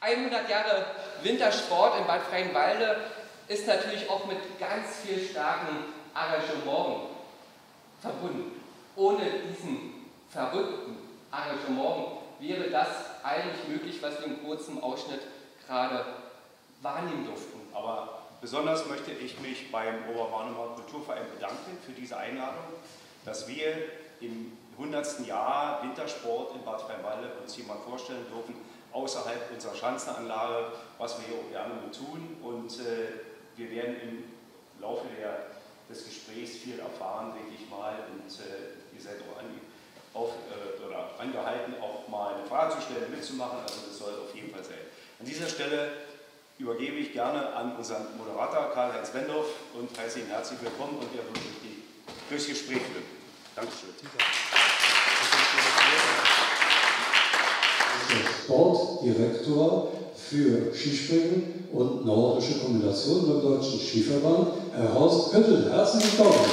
100 Jahre Wintersport in Bad Freienwalde ist natürlich auch mit ganz viel starkem Engagement verbunden. Ohne diesen verrückten Engagement wäre das eigentlich möglich, was wir im kurzen Ausschnitt gerade wahrnehmen durften. Aber besonders möchte ich mich beim Oberwarnummer Kulturverein bedanken für diese Einladung, dass wir im 100. Jahr Wintersport in Bad Freienwalde uns hier mal vorstellen dürfen, außerhalb unserer Schanzenanlage, was wir hier auch gerne tun. Und äh, wir werden im Laufe der, des Gesprächs viel erfahren, denke ich mal. Und äh, ihr seid auch an, auf, äh, angehalten, auch mal eine Frage zu stellen, mitzumachen. Also das soll auf jeden Fall sein. An dieser Stelle übergebe ich gerne an unseren Moderator Karl-Heinz Wendorf und heiße ihn herzlich willkommen und er wird durch die, Gespräch führen. Dankeschön. Sportdirektor für Skispringen und nordische Kombination beim Deutschen Skiverband, Herr Horst Köttel. Herzlich willkommen.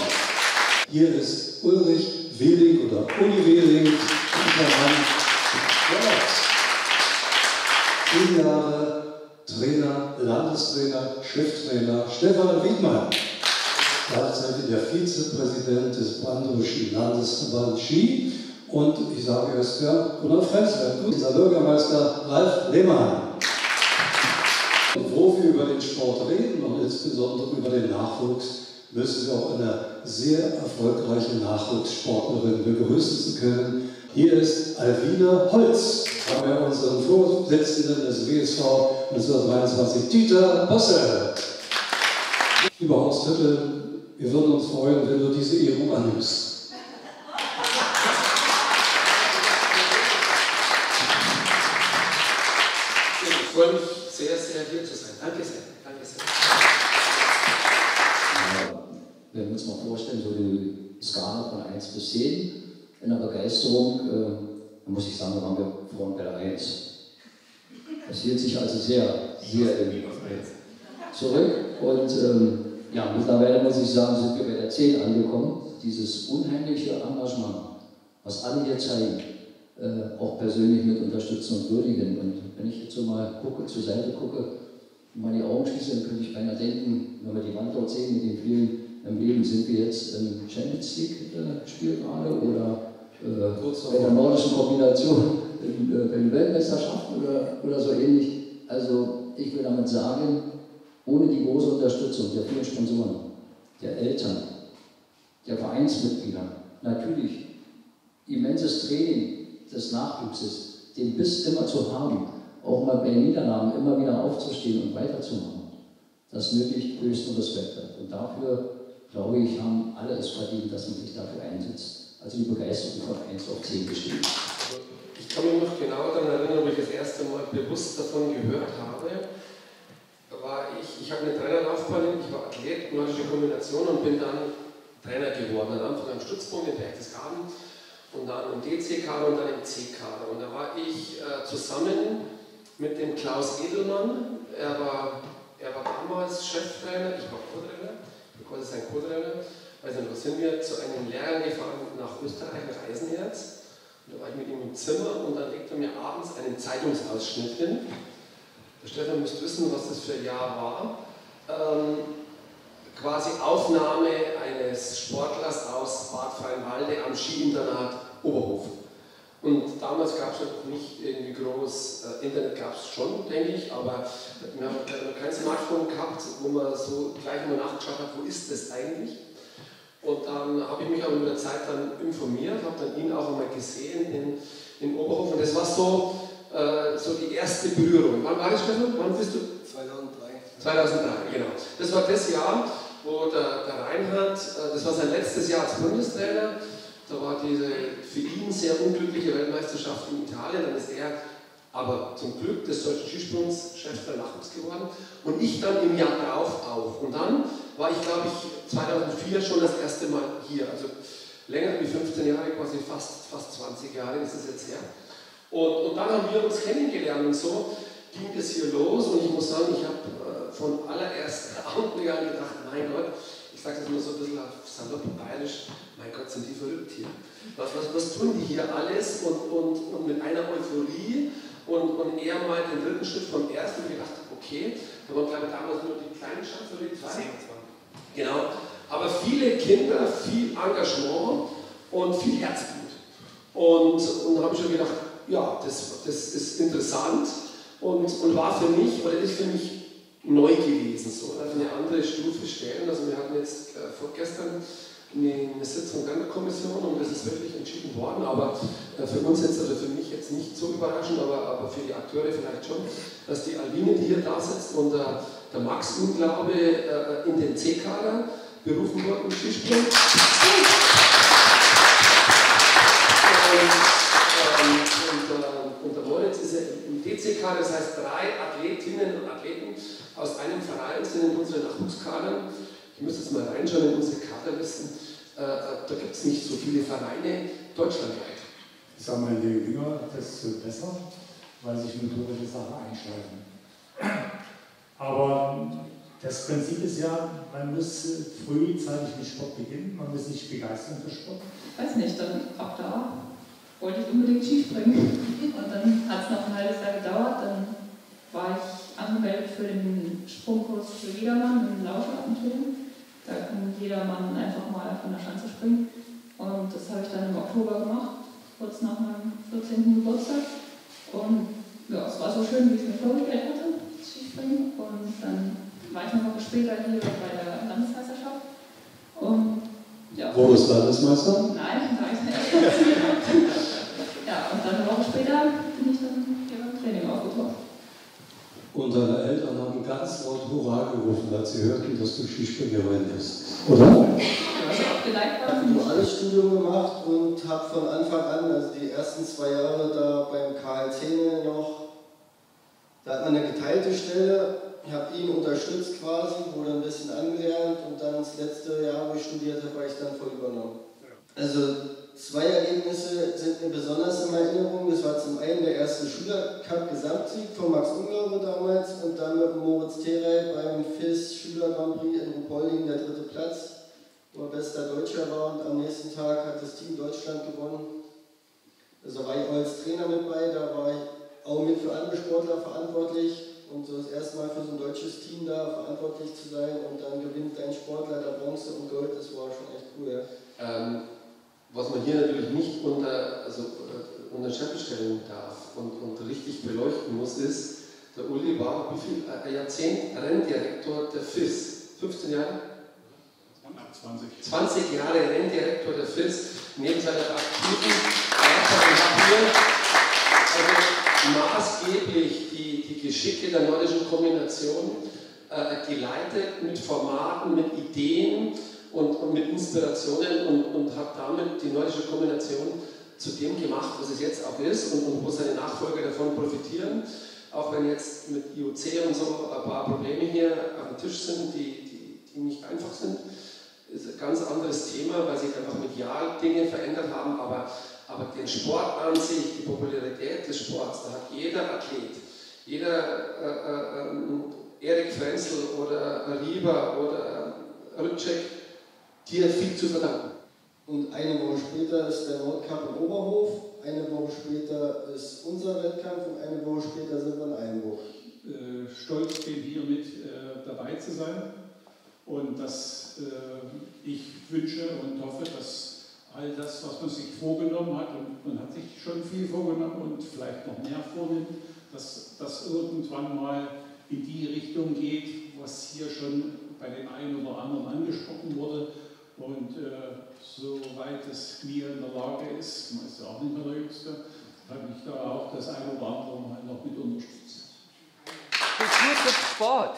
Hier ist Ulrich Wehling oder Uli Wehling, Zehn Jahre Trainer, Landestrainer, Cheftrainer Stefan Wiedmann. Gleichzeitig der Vizepräsident des Brandenburgischen Landesverbands Ski und ich sage es ja, Gunnar Frenzler, unser Bürgermeister Ralf Lehmann. Wo wir über den Sport reden und insbesondere über den Nachwuchs, müssen wir auch eine sehr erfolgreiche Nachwuchssportlerin begrüßen zu können. Hier ist Alvina Holz, haben wir unseren Vorsitzenden des WSV 1923, Dieter Bosse. Lieber Horst Hüttel, wir würden uns freuen, wenn du diese Ehrung annimmst. Freue mich sehr, sehr hier zu sein. Danke sehr. Danke sehr. Wenn wir uns mal vorstellen, so die Skala von 1 bis 10 in der Begeisterung, äh, muss ich sagen, da waren wir vorhin bei der 1. Das hielt sich also sehr, sehr zurück. Und ähm, ja, mittlerweile muss ich sagen, sind wir bei der 10 angekommen. Dieses unheimliche Engagement, was alle hier zeigen, äh, auch persönlich mit unterstützen und würdigen. Und wenn ich jetzt so mal gucke, zur Seite gucke und mal die Augen schließe, dann könnte ich beinahe denken, wenn wir die Wand dort sehen mit den vielen im Leben, sind wir jetzt im Champions League-Spiel äh, gerade oder äh, bei der nordischen Kombination in, äh, den Weltmeisterschaften oder, oder so ähnlich. Also ich will damit sagen, ohne die große Unterstützung der vielen Sponsoren, der Eltern, der Vereinsmitglieder, natürlich immenses Training, des Nachwuchses, den Biss immer zu haben, auch mal bei Niederlagen immer wieder aufzustehen und weiterzumachen, das nötigt höchsten Respekt. Und dafür, glaube ich, haben alle es verdient, dass man sich dafür einsetzt. Also die Begeisterung von 1 auf 10 besteht. Ich kann mich noch genau daran erinnern, wo ich das erste Mal bewusst davon gehört habe, war ich, ich habe eine Trainerlaufbahn, ich war Athlet, nordische Kombination und bin dann Trainer geworden. Am Anfang am Stützpunkt in Berchtesgaden und dann im DC-Kader und dann im C-Kader. Und da war ich äh, zusammen mit dem Klaus Edelmann. Er war, er war damals Cheftrainer, ich war Co-Trainer, ich war sein Co-Trainer. Also da sind wir zu einem Lehrgang gefahren nach Österreich, nach Eisenerz. Und da war ich mit ihm im Zimmer und dann legte er mir abends einen Zeitungsausschnitt hin. Der Stefan müsste wissen, was das für ein Jahr war. Ähm, quasi Aufnahme eines Sportlers aus Bad Freienwalde am Skiinternat Oberhofen. Und damals gab es noch nicht irgendwie groß, äh, Internet gab es schon, denke ich, aber wir haben kein Smartphone gehabt, wo man so gleich mal nachgeschaut hat, wo ist das eigentlich? Und dann habe ich mich aber mit der Zeit dann informiert, habe dann ihn auch einmal gesehen in, in Oberhofen. Das war so, äh, so die erste Berührung. Wann war das, Stefan? Wann bist du? 2003. 2003, genau. Das war das Jahr, wo der, der Reinhard, äh, das war sein letztes Jahr als Bundestrainer, da war diese für ihn sehr unglückliche Weltmeisterschaft in Italien, dann ist er aber zum Glück des deutschen Skisprungs Chef der Nachwuchs geworden und ich dann im Jahr darauf auch. Und dann war ich, glaube ich, 2004 schon das erste Mal hier, also länger wie 15 Jahre, quasi fast, fast 20 Jahre ist es jetzt her. Und, und dann haben wir uns kennengelernt und so ging es hier los und ich muss sagen, ich habe äh, von allerersten Augenblick an gedacht, mein Gott, ich sage das immer so ein bisschen auf salopp bayerisch, mein Gott, sind die verrückt hier. Was, was, was tun die hier alles und, und, und mit einer Euphorie und, und er mal den dritten Schritt vom ersten und gedacht, okay, da waren glaube ich damals nur die kleinen Schanze oder die zwei. Genau. Aber viele Kinder, viel Engagement und viel Herzblut. Und, und da habe ich schon gedacht, ja, das, das ist interessant und, und war für mich, oder ist für mich neu gewesen, so, auf eine andere Stufe stellen. Also wir hatten jetzt äh, vorgestern eine, eine Sitzung der Kommission und das ist wirklich entschieden worden, aber äh, für uns jetzt, also für mich jetzt nicht so überraschend, aber, aber für die Akteure vielleicht schon, dass die Albine, die hier da sitzt und äh, der Max Unglaube äh, in den C-Kader berufen worden, Skispringen. DC-Kader, das heißt drei Athletinnen und Athleten aus einem Verein sind in unsere Nachwuchskadern. Ich muss jetzt mal reinschauen in unsere Kaderlisten. Äh, äh da gibt es nicht so viele Vereine deutschlandweit. Ich sage mal, je jünger, desto besser, weil sich motorische Sachen einschleifen. Aber das Prinzip ist ja, man muss frühzeitig mit Sport beginnen, man muss sich begeistern für Sport. Weiß nicht, dann ab da wollte ich unbedingt Skispringen. Und dann hat es noch ein halbes Jahr gedauert, dann war ich angemeldet für den Sprungkurs für jedermann im Laufschattenturm. Da kann jedermann einfach mal von der Schanze springen. Und das habe ich dann im Oktober gemacht, kurz nach meinem 14. Geburtstag. Und ja, es war so schön, wie ich es mir vorgestellt hatte, das Skispringen. Und dann war ich eine Woche später hier bei der Landesmeisterschaft. Und ja. Wo ist Landesmeister? Nein, da ich nicht. ja, und dann eine Woche später bin ich dann hier beim Training aufgetaucht. Und deine Eltern haben ganz laut Hurra gerufen, als sie hörten, dass du Skispringerin bist. Oder? Ich habe ein duales Studium gemacht und habe von Anfang an, also die ersten zwei Jahre da beim KLC noch, da hat man eine geteilte Stelle. Ich habe ihn unterstützt quasi, wurde ein bisschen angelernt und dann das letzte Jahr, wo ich studiert habe, habe ich dann voll übernommen. Also Zwei Ergebnisse sind mir besonders in Erinnerung. Das war zum einen der erste Schülercup-Gesamtsieg von Max Unglaube damals und dann mit Moritz Terey beim FIS Schüler Grand Prix in Rupolding der dritte Platz, wo er bester Deutscher war und am nächsten Tag hat das Team Deutschland gewonnen. Also war ich auch als Trainer mit bei, da war ich auch mit für andere Sportler verantwortlich und so das erste Mal für so ein deutsches Team da verantwortlich zu sein und dann gewinnt ein Sportler da Bronze und Gold, das war schon echt cool. Ja. Ähm was man hier natürlich nicht unter, also, äh, unter Scheffel stellen darf und, und richtig beleuchten muss, ist, der Uli war wie viel, ein Jahrzehnt Renndirektor der FIS. 15 Jahre? 20. 20 Jahre Renndirektor der FIS, neben seiner aktiven Arbeit also maßgeblich die, die Geschicke der nordischen Kombination äh, geleitet mit Formaten, mit Ideen, und, und mit Inspirationen und, und habe damit die nordische Kombination zu dem gemacht, was es jetzt auch ist und, und wo seine Nachfolger davon profitieren. Auch wenn jetzt mit IOC und so ein paar Probleme hier auf dem Tisch sind, die, die, die nicht einfach sind, ist ein ganz anderes Thema, weil sich einfach medial Dinge verändert haben, aber, aber den Sport an sich, die Popularität des Sports, da hat jeder Athlet, jeder äh, äh, äh, Erik Frenzel oder Rieber oder Rütschek, dir viel zu verdanken. Und eine Woche später ist der Nordcup im Oberhof, eine Woche später ist unser Wettkampf und eine Woche später sind wir in Einbruch. Äh, stolz bin, hier mit äh, dabei zu sein und dass äh, ich wünsche und hoffe, dass all das, was man sich vorgenommen hat, und man hat sich schon viel vorgenommen und vielleicht noch mehr vornimmt, dass das irgendwann mal in die Richtung geht, was hier schon bei den einen oder anderen angesprochen wurde, und äh, soweit das Knie in der Lage ist, man ist ja auch nicht mehr der Jüngste, kann ich da auch das eine oder andere noch mit unterstützen. Kultur Sport,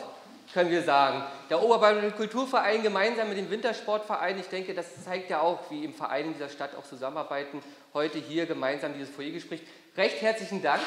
können wir sagen. Der Oberbayern Kulturverein gemeinsam mit dem Wintersportverein, ich denke, das zeigt ja auch, wie im Verein in dieser Stadt auch zusammenarbeiten, heute hier gemeinsam dieses Foyer Recht herzlichen Dank.